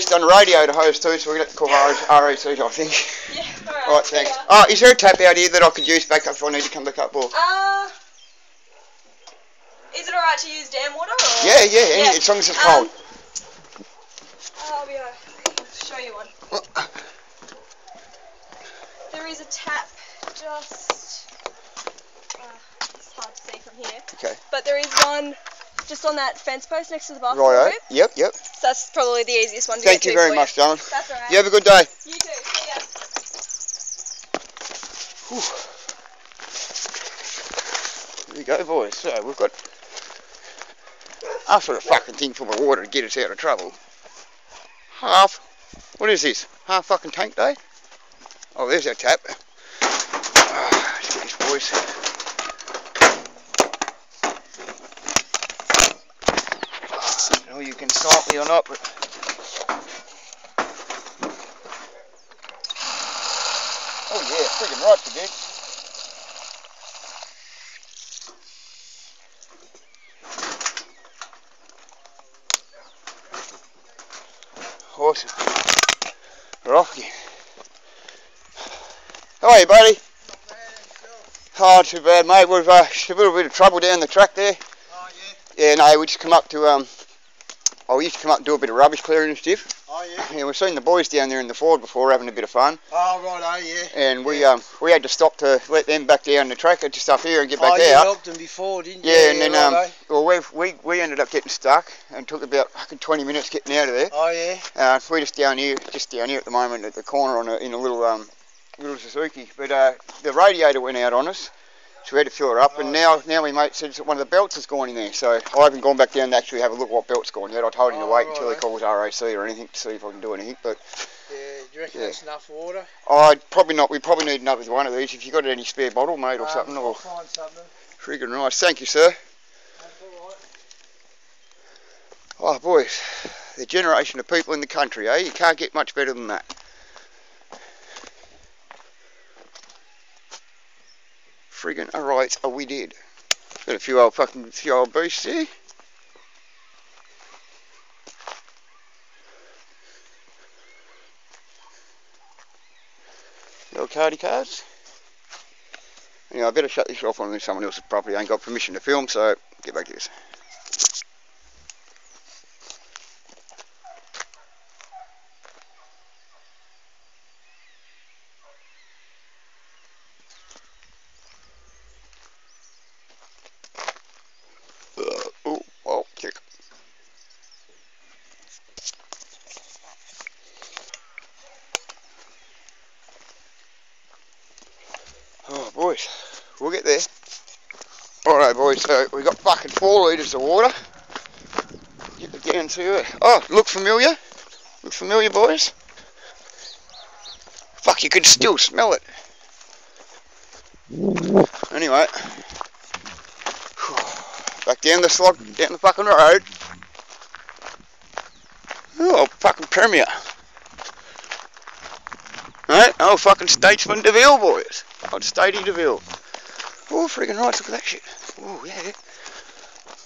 Just on radio to host too, so we're going to call RAC, I think. Yeah, alright. Alright, thanks. Oh, is there a tap out here that I could use back up if I need to come back up? Or? Uh, is it alright to use dam water? Or? Yeah, yeah, any, Yeah. as long as it's Um, cold. I'll be alright. I'll show you one. There is a tap just. Uh, it's hard to see from here. Okay. But there is one just on that fence post next to the bathroom. Righto. room. Yep, yep. So that's probably the easiest one to Thank you very for much, darling. That's alright. You have a good day. You too. See ya. There you go, boys. So we've got half a fucking thing full of water to get us out of trouble. Half. What is this? Half fucking tank day? Oh, there's our tap. Ah, let's get this, boys. I know you can stop me or not, but. Oh yeah, friggin' right you did. Awesome. We're off again. How are you, buddy? Oh, not too bad, mate. We've uh, a little bit of trouble down the track there. Oh yeah. Yeah, no, we just come up to um. Oh, we used to come up and do a bit of rubbish clearing and stuff. Oh yeah. Yeah, we've seen the boys down there in the Ford before having a bit of fun, Oh right. Oh yeah. and we um we had to stop to let them back down the track just up here and get back oh, you helped them before, didn't you? Yeah, and then um, righto. well, we we we ended up getting stuck and took about fucking 20 minutes getting out of there. Oh yeah. Uh, we're just down here, just down here at the moment at the corner on a, in a little um little Suzuki. But uh, the radiator went out on us, so we had to fill her up. And now now my mate said that one of the belts has gone in there. So I haven't gone back down to actually have a look what belt's gone yet. I told him to Oh, wait until he calls RAC or anything to see if I can do anything. But Yeah. Do you reckon Yeah. that's enough water? I probably not. We probably need another one of these. If you got any spare bottle, mate, or Um, something, I'll or find something. friggin' nice. Thank you, sir. That's all right. Oh, boys, the generation of people in the country, eh? You can't get much better than that. Friggin' alright, oh, we did. Got a few old fucking, few old beasts here. Little cardy cards. Anyway, I better shut this off on someone else's property. I ain't got permission to film, so get back to this. Uh, oh, oh, kick. Oh, boys, we'll get there. Alright, boys, so we got fucking four litres of water. Get down to it. Oh, look familiar? Look familiar, boys? Fuck, you can still smell it. Anyway, back down the slog, down the fucking road. Oh, fucking Premier. Right? Oh, fucking Statesman DeVille, boys. Old Statey DeVille. Oh, freaking right, look at that shit. Oh, yeah.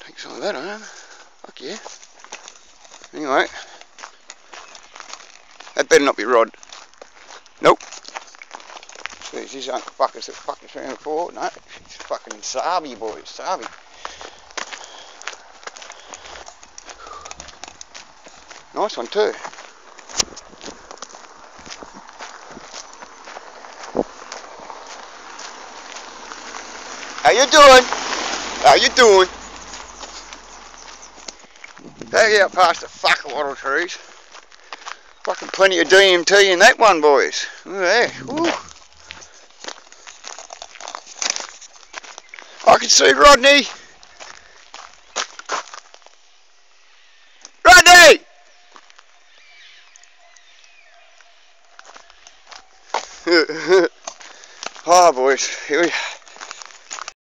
Take some of that home. Fuck yeah. Anyway. That better not be Rod. Nope. Jeez, these aren't fuckers that fucked us around before. No, it's fucking Sabi, boys. Sabi. Nice one too. How you doing? How you doing? Back out past the fucking wattle trees. Fucking plenty of DMT in that one, boys. Look at that. Woo. I can see Rodney. Rodney! oh, boys, here we